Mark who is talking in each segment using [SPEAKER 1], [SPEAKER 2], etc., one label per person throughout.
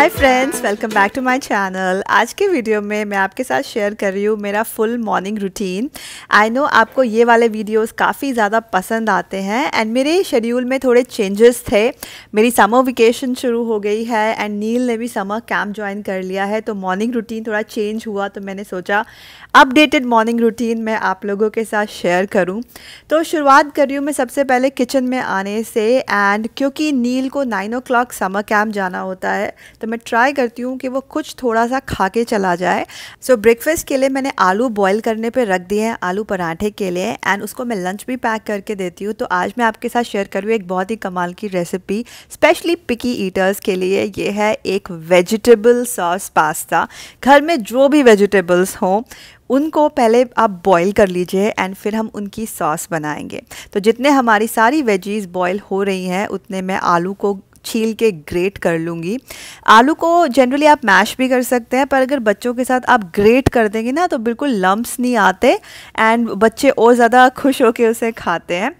[SPEAKER 1] Hi friends welcome back to my channel आज के video में मैं आपके साथ शेयर कर रही हूँ मेरा full morning routine I know आपको ये वाले वीडियोस काफ़ी ज़्यादा पसंद आते हैं एंड मेरे शेड्यूल में थोड़े चेंजेस थे. मेरी समर वेकेशन शुरू हो गई है एंड नील ने भी समर कैंप ज्वाइन कर लिया है तो मॉर्निंग रूटीन थोड़ा चेंज हुआ तो मैंने सोचा अपडेटेड मॉर्निंग रूटीन मैं आप लोगों के साथ शेयर करूँ. तो शुरुआत कर रही हूँ मैं सबसे पहले किचन में आने से एंड क्योंकि नील को नाइन ओ समर कैम्प जाना होता है तो मैं ट्राई करती हूँ कि वो कुछ थोड़ा सा खा के चला जाए। सो so, ब्रेकफास्ट के लिए मैंने आलू बॉईल करने पे रख दिए हैं आलू पराठे के लिए एंड उसको मैं लंच भी पैक करके देती हूँ। तो आज मैं आपके साथ शेयर करूँ एक बहुत ही कमाल की रेसिपी स्पेशली पिकी ईटर्स के लिए। ये है एक वेजिटेबल सॉस पास्ता घर में जो भी वेजिटेबल्स हों उनको पहले आप बॉईल कर लीजिए एंड फिर हम उनकी सॉस बनाएँगे। तो जितने हमारी सारी वेजीज़ बॉईल हो रही हैं उतने मैं आलू को छील के ग्रेट कर लूँगी। आलू को जनरली आप मैश भी कर सकते हैं, पर अगर बच्चों के साथ आप ग्रेट कर देंगे ना तो बिल्कुल लम्ब्स नहीं आते एंड बच्चे और ज़्यादा खुश होकर उसे खाते हैं।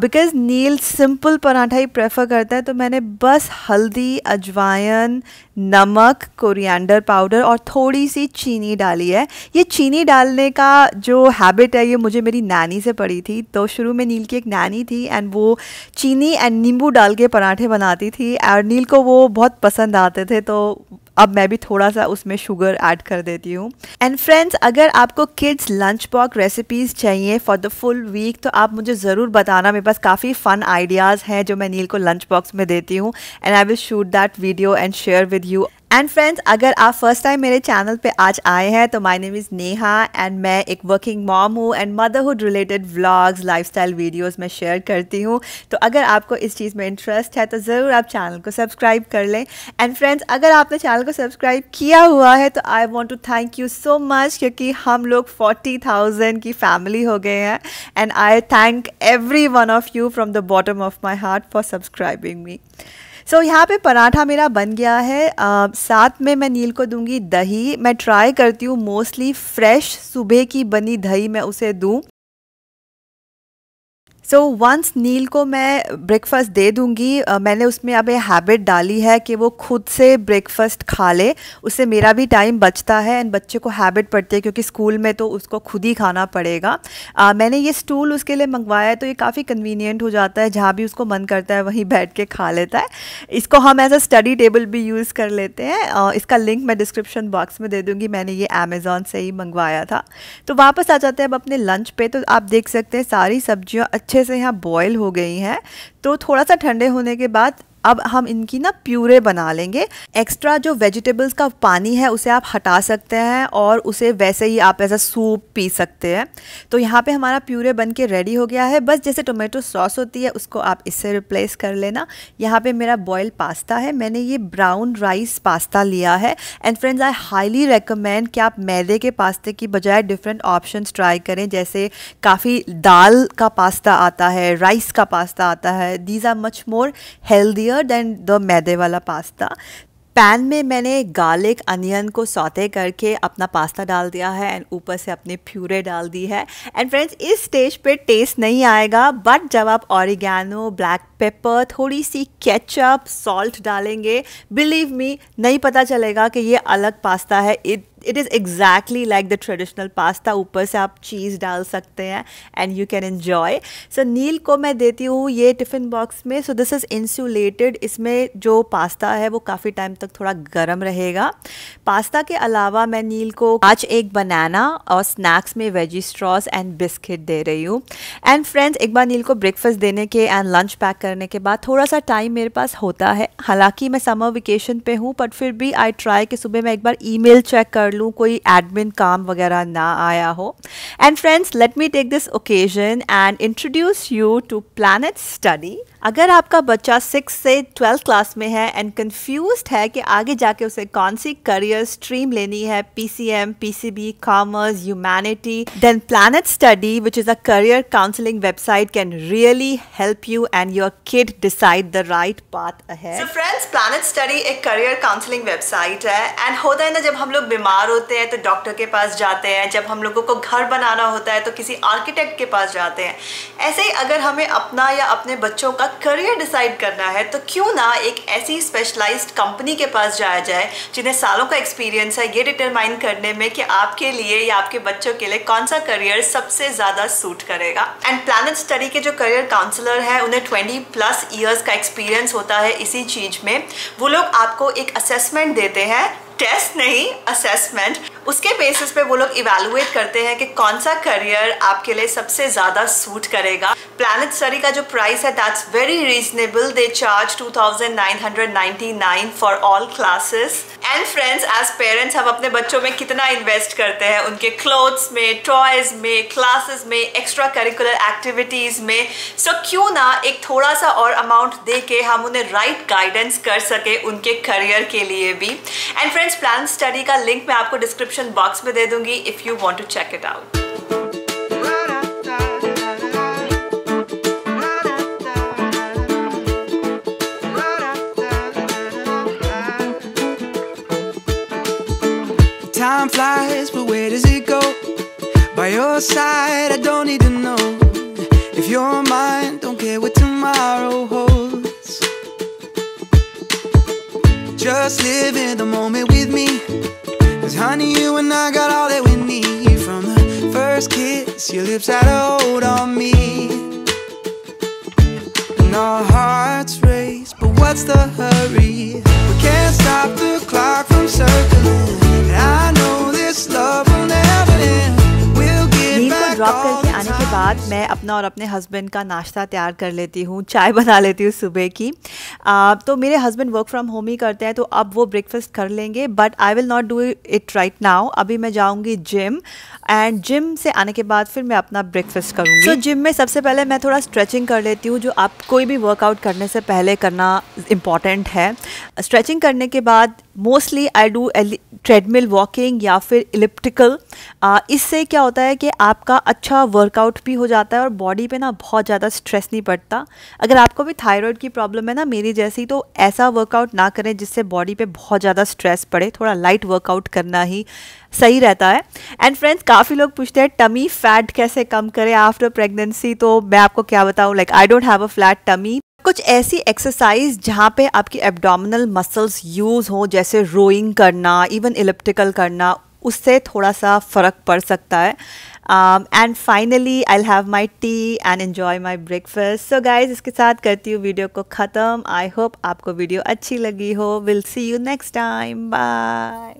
[SPEAKER 1] बिकॉज़ नील सिंपल पराठा ही प्रेफर करता है तो मैंने बस हल्दी, अजवाइन नमक कोरिएंडर पाउडर और थोड़ी सी चीनी डाली है। ये चीनी डालने का जो हैबिट है, ये मुझे मेरी नानी से पड़ी थी। तो शुरू में नील की एक नानी थी एंड वो चीनी एंड नींबू डाल के पराठे बनाती थी। और नील को वो बहुत पसंद आते थे तो अब मैं भी थोड़ा सा उसमें शुगर ऐड कर देती हूँ। एंड फ्रेंड्स अगर आपको किड्स लंच बॉक्स रेसिपीज़ चाहिए फॉर द फुल वीक तो आप मुझे ज़रूर बताना। मेरे पास काफ़ी फ़न आइडियाज़ हैं जो मैं नील को लंच बॉक्स में देती हूँ। And I will shoot that video and share with you and friends अगर आप फ़र्स्ट टाइम मेरे चैनल पे आज आए हैं तो my name is Neha and मैं एक वर्किंग मॉम हूँ and motherhood related vlogs lifestyle videos में शेयर करती हूँ। तो अगर आपको इस चीज़ में इंटरेस्ट है तो ज़रूर आप चैनल को सब्सक्राइब कर लें। एंड फ्रेंड्स अगर आपने चैनल को सब्सक्राइब किया हुआ है तो I want to thank you so much क्योंकि हम लोग फोर्टी थाउज़ेंड की फैमिली हो गए हैं। And I thank every one of you from the bottom of my heart for subscribing me so so, यहाँ पे पराठा मेरा बन गया है। आ, साथ में मैं नील को दूँगी दही। मैं ट्राई करती हूँ मोस्टली फ्रेश सुबह की बनी दही मैं उसे दूँ। सो वंस नील को मैं ब्रेकफास्ट दे दूँगी मैंने उसमें अब ये हैबिट डाली है कि वो खुद से ब्रेकफास्ट खा ले। उससे मेरा भी टाइम बचता है एंड बच्चे को हैबिट पड़ती है क्योंकि स्कूल में तो उसको खुद ही खाना पड़ेगा। आ, मैंने ये स्टूल उसके लिए मंगवाया है तो ये काफ़ी कन्वीनियंट हो जाता है। जहाँ भी उसको मन करता है वहीं बैठ के खा लेता है। इसको हम एज अ स्टडी टेबल भी यूज़ कर लेते हैं। आ, इसका लिंक मैं डिस्क्रिप्शन बॉक्स में दे दूँगी। मैंने ये अमेज़ोन से ही मंगवाया था। तो वापस आ जाते हैं अब अपने लंच पे। तो आप देख सकते हैं सारी सब्ज़ियाँ अच्छे अच्छे से यहाँ बॉयल हो गई हैं तो थोड़ा सा ठंडे होने के बाद अब हम इनकी ना प्यूरे बना लेंगे। एक्स्ट्रा जो वेजिटेबल्स का पानी है, उसे आप हटा सकते हैं और उसे वैसे ही आप ऐसा सूप पी सकते हैं। तो यहाँ पे हमारा प्यूरे बन के रेडी हो गया है। बस जैसे टोमेटो सॉस होती है, उसको आप इससे रिप्लेस कर लेना। यहाँ पे मेरा बॉयल पास्ता है। मैंने ये ब्राउन राइस पास्ता लिया है। And friends I highly recommend कि आप मैदे के पास्ते की बजाय डिफरेंट ऑप्शन ट्राई करें। जैसे काफ़ी दाल का पास्ता आता है राइस का पास्ता आता है। These are much more healthier thicker than the मैदे वाला पास्ता। पैन में मैंने गार्लिक अनियन को सौते करके अपना पास्ता डाल दिया है एंड ऊपर से अपने फ्यूरे डाल दी है। एंड फ्रेंड्स इस स्टेज पे टेस्ट नहीं आएगा बट जब आप ऑरिगेनो ब्लैक पेपर थोड़ी सी केचप सॉल्ट डालेंगे बिलीव मी नहीं पता चलेगा कि ये अलग पास्ता है। It it is exactly like the traditional pasta ऊपर से आप चीज़ डाल सकते हैं and you can enjoy so Neel को मैं देती हूँ ये टिफ़िन बॉक्स में. सो दिस इज़ इंसुलेटेड इसमें जो पास्ता है वो काफ़ी टाइम तक थोड़ा गर्म रहेगा. पास्ता के अलावा मैं नील को आज एक बनाना और स्नैक्स में वेजी स्ट्रॉस एंड बिस्किट दे रही हूँ. एंड फ्रेंड्स एक बार नील को ब्रेकफास्ट देने के एंड लंच पैक करने के बाद थोड़ा सा टाइम मेरे पास होता है. हालाँकि मैं समर वेकेशन पे हूँ बट फिर भी आई ट्राई कि सुबह मैं एक बार ईमेल चेक कर लूँ कोई एडमिन काम वगैरह ना आया हो. And friends let me take this occasion and introduce you to Planet Study अगर आपका बच्चा सिक्स से ट्वेल्थ क्लास में है एंड कंफ्यूज है कि आगे जाके उसे कौन सी करियर स्ट्रीम लेनी है P C M PCM PCB commerce humanity then Planet Study which is a career counselling website can really help you and your kid decide the right path so friends Planet Study एक career counselling website है and होता है ना जब हम लोग बीमार होते हैं तो डॉक्टर के पास जाते हैं, जब हम लोगों को घर बनाना होता है तो किसी आर्किटेक्ट के पास जाते हैं। ऐसे ही अगर हमें अपना या अपने बच्चों का करियर डिसाइड करना है तो क्यों ना एक ऐसी स्पेशलाइज्ड कंपनी के पास जाया जाए, जिन्हें सालों का एक्सपीरियंस है, ये डिटरमाइन करने में कि आपके लिए या आपके बच्चों के लिए कौन सा करियर सबसे ज़्यादा सूट करेगा। एंड प्लानट स्टडी के जो करियर काउंसलर हैं, उन्हें 20 प्लस ईयर्स का एक्सपीरियंस होता है इसी चीज़ में। वो लोग आपको एक असेसमेंट देते हैं टेस्ट नहीं असेसमेंट उसके बेसिस पे वो लोग इवेलुएट करते हैं कि कौन सा करियर आपके लिए सबसे ज़्यादा सूट करेगा। प्लानट स्टडी का जो प्राइस है that's very reasonable they charge 2999 for all classes and friends as parents हम अपने बच्चों में कितना इन्वेस्ट करते हैं? उनके क्लोथ्स में टॉयज में क्लासेस में एक्स्ट्रा करिकुलर एक्टिविटीज़ में. सो so, क्यों ना एक थोड़ा सा और अमाउंट दे के हम उन्हें राइट right गाइडेंस कर सके उनके करियर के लिए भी. एंड फ्रेंड्स प्लान स्टडी का लिंक मैं आपको डिस्क्रिप्शन बॉक्स में दे दूँगी if you want to check it out flies, but where does it go? By your side, I don't need to know. If you're mine, don't care what tomorrow holds. Just live in the moment with me. Cause honey, you and I got all that we need. From the first kiss, your lips had a hold on me. And our hearts race, but what's the hurry? We can't stop the clock from circling. And I back all आने के बाद मैं अपना और अपने husband का नाश्ता तैयार कर लेती हूँ चाय बना लेती हूँ सुबह की। आ, तो मेरे हस्बैंड वर्क फ्रॉम होम ही करते हैं तो अब वो ब्रेकफास्ट कर लेंगे but I will not do it right now अभी मैं जाऊँगी जिम एंड जिम से आने के बाद फिर मैं अपना ब्रेकफास्ट करूँगी। तो so, जिम में सबसे पहले मैं थोड़ा स्ट्रेचिंग कर लेती हूँ जो आप कोई भी वर्कआउट करने से पहले करना इंपॉर्टेंट है। स्ट्रेचिंग करने के बाद mostly I do treadmill walking या फिर इलिप्टिकल इससे क्या होता है कि आपका अच्छा वर्कआउट भी हो जाता है और बॉडी पे ना बहुत ज़्यादा स्ट्रेस नहीं पड़ता। अगर आपको भी थायराइड की प्रॉब्लम है ना मेरी जैसी तो ऐसा वर्कआउट ना करें जिससे बॉडी पे बहुत ज़्यादा स्ट्रेस पड़े। थोड़ा लाइट वर्कआउट करना ही सही रहता है। एंड फ्रेंड्स काफ़ी लोग पूछते हैं टमी फैट कैसे कम करें आफ्टर प्रेगनेंसी तो मैं आपको क्या बताऊँ like I don't have a flat tummy कुछ ऐसी एक्सरसाइज जहाँ पे आपकी एब्डोमिनल मसल्स यूज़ हो, जैसे रोइंग करना इवन इलिप्टिकल करना, उससे थोड़ा सा फ़र्क पड़ सकता है। And finally I have my tea and enjoy my breakfast so guys इसके साथ करती हूँ वीडियो को ख़त्म। आई होप आपको वीडियो अच्छी लगी हो। Will see you next time bye